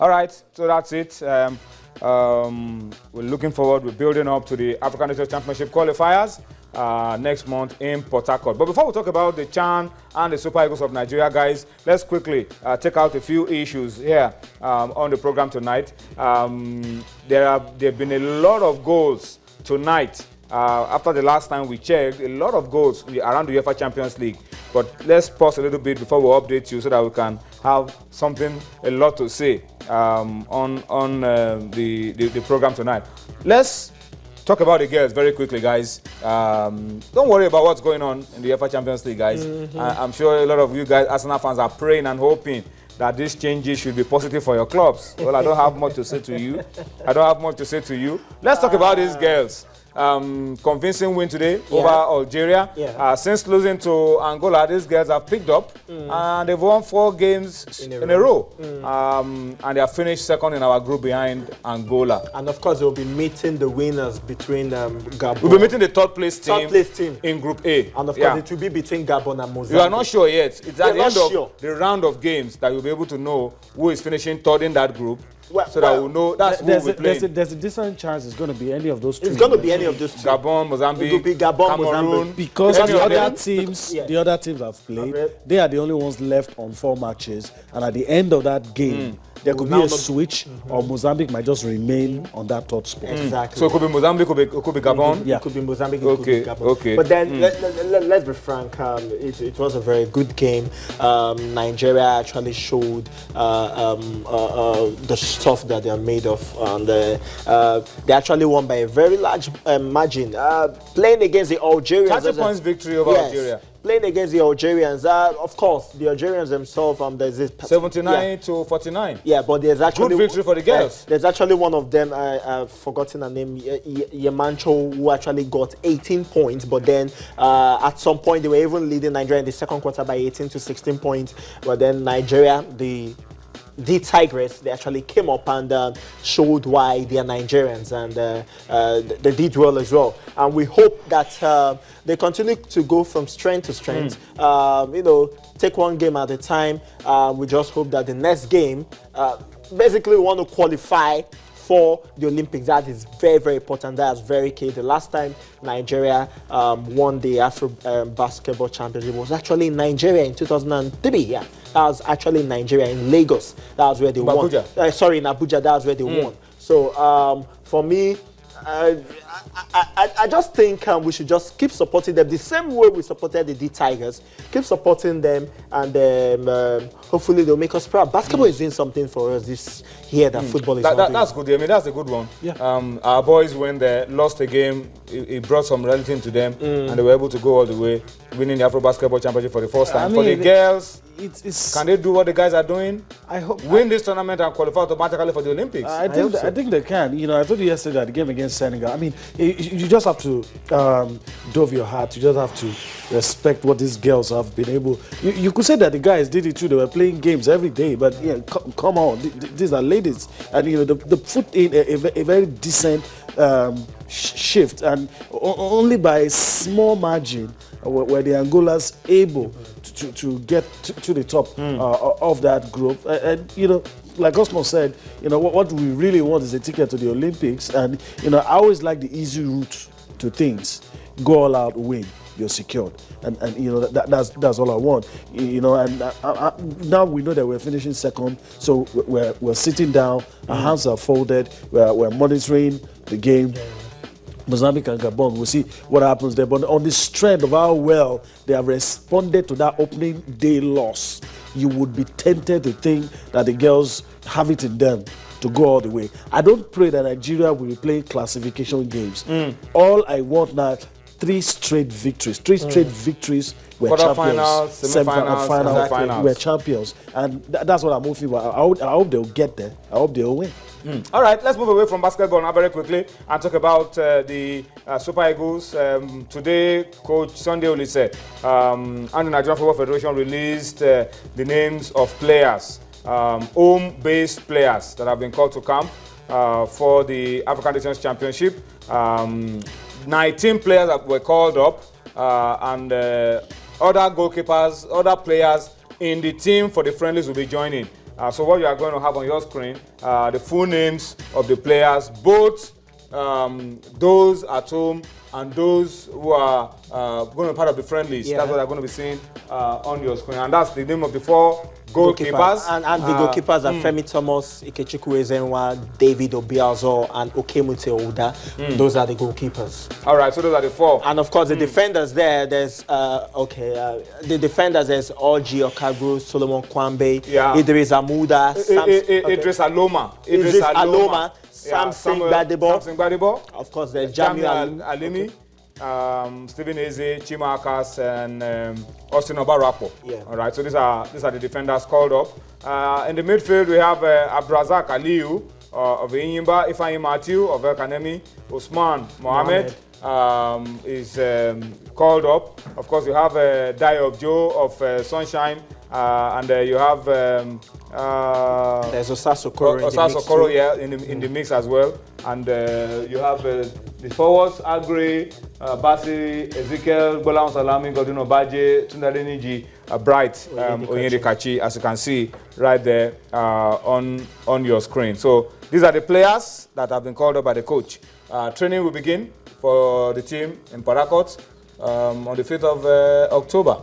All right, so that's it. Um, um, we're looking forward. We're building up to the African Nations Championship qualifiers uh, next month in Port Harcourt. But before we talk about the Chan and the Super Eagles of Nigeria, guys, let's quickly uh, take out a few issues here um, on the program tonight. Um, there have there have been a lot of goals tonight. Uh, after the last time we checked, a lot of goals around the UEFA Champions League. But let's pause a little bit before we update you so that we can have something, a lot to say um, on, on uh, the, the, the program tonight. Let's talk about the girls very quickly, guys. Um, don't worry about what's going on in the UEFA Champions League, guys. Mm -hmm. I, am sure a lot of you guys, Arsenal fans, are praying and hoping that these changes should be positive for your clubs. Well, I don't have much to say to you. I don't have much to say to you. Let's talk about these girls um, convincing win today yeah. over Algeria. Yeah. Uh, since losing to Angola, these girls have picked up mm. and they've won four games in a in row. A row. Mm. Um, and they have finished second in our group behind Angola. And of course, they'll be meeting the winners between um, Gabon. We'll be meeting the third place team, third place team in Group A. And of course, yeah. it will be between Gabon and Mozambique. You are not sure yet. It's at the end sure. of the round of games that you'll be able to know who is finishing third in that group well, so well, that we'll know that's there's who we're playing. There's a, there's a decent chance it's going to be any of those two. It's going to be any of those two. Gabon, Mozambique, it be Gabon, Cameroon. Mozambique. Because the other teams, yeah. the other teams have played. They are the only ones left on four matches, and at the end of that game. Mm there could be a switch, mm -hmm. or Mozambique might just remain on that third spot. Mm. Exactly. So it could be Mozambique, it could be, it could be Gabon. Yeah, it could be Mozambique, okay. it could be Gabon. Okay. But then mm. let, us let, be frank. Um, it, it, was a very good game. Um, Nigeria actually showed uh, um, uh, uh, the stuff that they are made of, and uh, they actually won by a very large um, margin. Uh, playing against the Algerians. 30 points victory over yes. Algeria playing against the Algerians. Uh, of course, the Algerians themselves, um, there's this 79 yeah. to 49. Yeah, but there's actually good victory for the girls. Uh, there's actually one of them. I, I've forgotten her name, Yemancho, who actually got 18 points. But then uh, at some point, they were even leading Nigeria in the second quarter by 18 to 16 points. But then Nigeria, the the Tigress, they actually came up and uh, showed why they are Nigerians and uh, uh, they did well as well. And we hope that uh, they continue to go from strength to strength. Mm. Um, you know, take one game at a time. Uh, we just hope that the next game, uh, basically, we want to qualify for the Olympics. That is very, very important. That is very key. The last time Nigeria um, won the Afro um, Basketball Championship was actually in Nigeria in 2003. Yeah, that was actually in Nigeria, in Lagos. That was where they won. Uh, sorry, in Abuja, that was where they mm. won. So um, for me, uh, I, I, I, just think um, we should just keep supporting them the same way we supported the D Tigers. Keep supporting them, and um, um, hopefully they'll make us proud. Basketball mm. is doing something for us this year that mm. football is that, that, That's good. I mean, that's a good one. Yeah. Um, our boys went there, lost a game. It, it brought some relative to them, mm. and they were able to go all the way, winning the Afro Basketball Championship for the first time. I mean, for the girls it's, it's, Can they do what the guys are doing? I hope win I, this tournament and qualify automatically for the Olympics. I think so. I, think they can. You know, I told you yesterday that the game against Senegal. I mean, you, you just have to um, dove your heart. You just have to respect what these girls have been able. You, you, could say that the guys did it too. They were playing games every day, but yeah, come on, these are ladies, and you know, the, the put in a, a, a very decent um, shift, and only by a small margin were the Angolas able to, to get to, to the top mm. uh, of that group. And, and, you know, like Osmo said, you know, what, what, we really want is a ticket to the Olympics. And, you know, I always like the easy route to things. Go all out, win. You're secured, and and you know that, that's that's all I want. You know, and I, I, now we know that we're finishing second, so we're we're sitting down, our mm. hands are folded, we're, we're monitoring the game. Mozambique and Gabon. We'll see what happens there. But on the strength of how well they have responded to that opening day loss, you would be tempted to think that the girls have it in them to go all the way. I don't pray that Nigeria will be playing classification games. Mm. All I want now, three straight victories, three straight mm. victories. We're champions. Semi-finals, final, final, We're champions, and th that's what I'm hoping for. I, I, I hope they'll get there. I hope they'll win. Mm. All right, let's move away from basketball now very quickly and talk about uh, the uh, Super Eagles. Um, today, Coach Sunday Oliseh um, and the Nigerian Football Federation released uh, the names of players, um, home-based players that have been called to camp uh, for the African Nations Championship. Um, 19 players that were called up uh, and uh, other goalkeepers, other players in the team for the friendlies will be joining. Uh, so what you are going to have on your screen are the full names of the players, both um, those at home and those who are uh, going to be part of the friendlies. Yeah. That's what they're going to be seeing uh, on your screen. And that's the name of the four goalkeepers. And, and the Uh, goalkeepers are Femi Thomas, Ikechukwu Ezenwa, David Obiazo, and Okemute Ouda. Those are the goalkeepers. All right, so those are the four. And of course, the defenders there, there's, uh, okay, uh, the defenders, there's Orji Okagro, Solomon Kwambe, Yeah. Idris Amuda, Sam- I- I- okay. Idris Aloma. Idris Aloma, Samson Gbadebo. Samson Gbadebo. Of course, there's Jamiu Jamiu Al- Ali. Alimi, um, Stephen Eze, Chima Akas, and um, Austin Obarapo. Yeah. All right, so these are these are the defenders called up. Uh, in the midfield, we have uh, Abrazak Aliyu uh, of Enyimba, Ifeanyi Matthew of El Kanemi, Usman Mohammed. Um, is um, called up. Of course, you have uh, Dai of Joe of uh, Sunshine, and uh, you have um, uh, There's Osas Okoro. in the Osas mix Okoro, yeah, in the, in the mix as well. And uh, you have uh, the forwards, Agri, uh, Basi, Ezekiel, Bolam Salami, Godwin Obaje, Tunde Adeniji, uh, Bright, um, Onyedikachi, as you can see right there uh, on, on your screen. So these are the players that have been called up by the coach. Uh, training will begin for the team in Port Harcourt um, on the 5th of uh, October.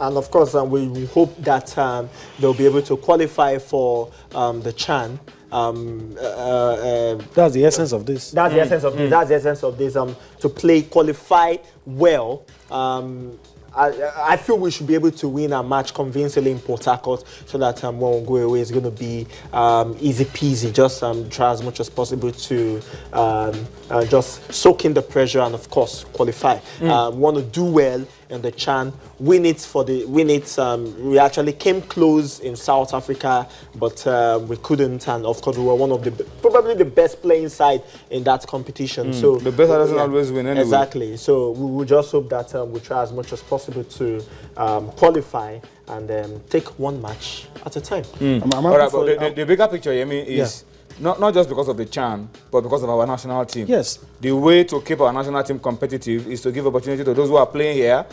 And of course, um, we hope that um, they'll be able to qualify for um, the Chan. Um, uh, uh, That's the essence of this. that's the essence of this. That's the essence of this. Um, to play, qualify well. Um, I, I feel we should be able to win a match convincingly in Port Harcourt so that um, when we go away, it's going to be um, easy peasy. Just um, try as much as possible to um, uh, just soak in the pressure and, of course, qualify. Um, want to do well in the Chan, win it for the win it. Um, we actually came close in South Africa, but uh, we couldn't. And of course, we were one of the probably the best playing side in that competition. So The best doesn't always win anyway. Exactly. So we will just hope that um, we try as much as possible to um, qualify and um, take one match at a time. I'm, I'm All happy right, for- but the, the, the bigger picture, I mean, is not, not just because of the Chan, but because of our national team. Yes. The way to keep our national team competitive is to give opportunity to those who are playing here.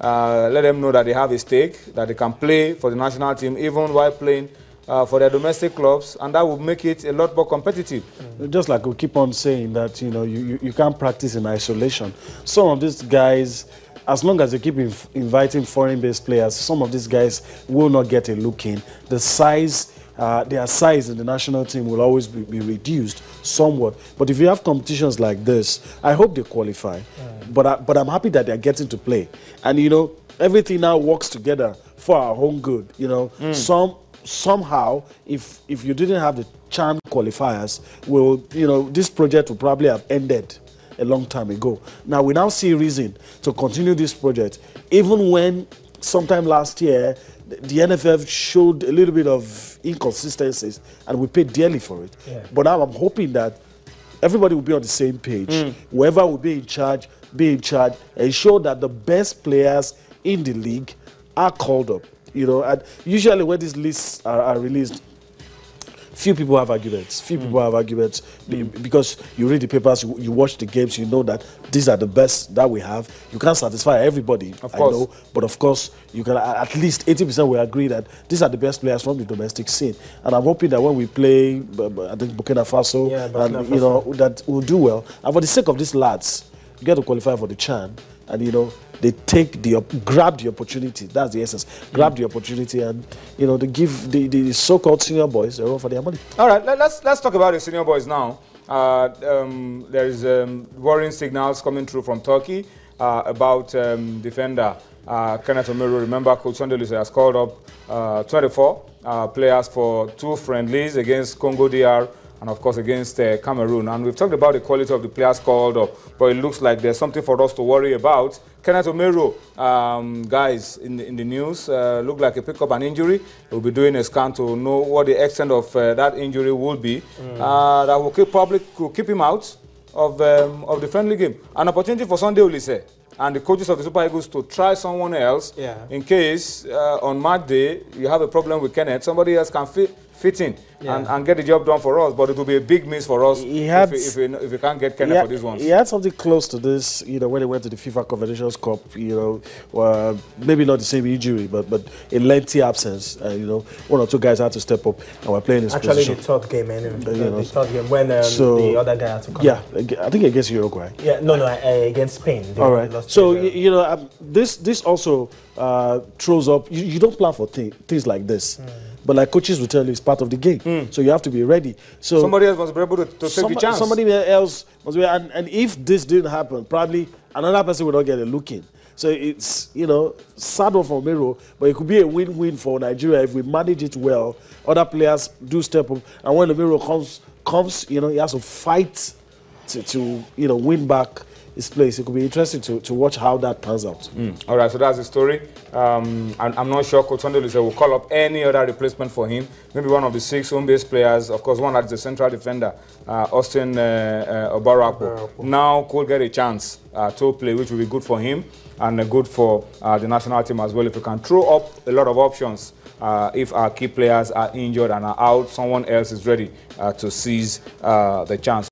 Uh, let them know that they have a stake, that they can play for the national team even while playing uh, for their domestic clubs, and that will make it a lot more competitive. just like we keep on saying that you know you, you, you can't practice in isolation some of these guys as long as you keep inv- inviting foreign-based players some of these guys will not get a look in the size uh, their size in the national team will always be, be reduced somewhat. But if you have competitions like this i hope they qualify. But, I, but i'm happy that they're getting to play. And you know everything now works together for our own good you know. Some somehow if if you didn't have the chan qualifiers will you know this project would probably have ended a long time ago. Now we now see reason to continue this project even when sometime last year the nff showed a little bit of inconsistencies and we paid dearly for it. But now i'm hoping that everybody will be on the same page. Mm. Whoever will be in charge be in charge ensure that the best players in the league are called up you know. And usually when these lists are, are released few people have arguments. Few hmm. people have arguments be- hmm. because you read the papers you, you watch the games you know that these are the best that we have. You can't satisfy everybody Of I course. know but of course you can at least 80% will agree that these are the best players from the domestic scene. And i'm hoping that when we play i think burkina faso Yeah, Burkina and you know that will do well. And for the sake of these lads get to qualify for the chan and you know they take the grab the opportunity that's the essence grab the opportunity and you know they give the, the so-called senior boys a run for their money All right, let, us let's talk about the senior boys now. Uh, um, there is um, worrying signals coming through from Turkey uh, about um, defender uh, Kenneth Omeruo. Remember, Coach Sunday has called up uh, 24 uh, players for two friendlies against Congo DR and of course against uh, Cameroon. And we've talked about the quality of the players called up, but it looks like there's something for us to worry about. Kenneth Omeruo, um, guys, in the, in the news, uh, look like he picked up an injury. We'll be doing a scan to know what the extent of uh, that injury will be. Uh, that will keep public, could keep him out of um, of the friendly game. An opportunity for Sunday Oliseh and the coaches of the Super Eagles to try someone else Yeah. in case uh, on match day you have a problem with Kenneth, somebody else can fit in Yeah. and, and get the job done for us. But it will be a big miss for us He had- if, we, if, we, if we can't get Kenneth Yeah, for these ones. He had something close to this, you know, when he went to the FIFA Confederations Cup, you know, uh, maybe not the same injury, but but a lengthy absence. Uh, you know, one or two guys had to step up and were playing his Actually, position. the third game, anyway. Uh, you the third game when um, so- the other guy had to come. yeah, I think against Uruguay. Yeah, no, no, uh, against Spain. All right. So to, uh, you know, um, this this also uh, throws up. You, you don't plan for thi- things like this, Hmm. But like coaches will tell you, it's part of the game. Hmm. So you have to be ready. So Somebody else must be able to, to take Somebody, the chance. somebody else must be, and, and if this didn't happen, probably another person would not get a look in. So it's you know sad one for Miro, but it could be a win-win for Nigeria if we manage it well. Other players do step up, and when the Miro comes comes, you know he has to fight to, to you know win back his place. It could be interesting to, to watch how that pans out. All right, so that's the story. Um, I'm, I'm not sure Coach Sunday will call up any other replacement for him. Maybe one of the six home-based players. Of course, one that is the central defender, uh, Austin uh, uh, Obarapo. Now could get a chance uh, to play, which will be good for him and uh, good for uh, the national team as well. If we can throw up a lot of options, uh, if our key players are injured and are out, someone else is ready uh, to seize uh, the chance.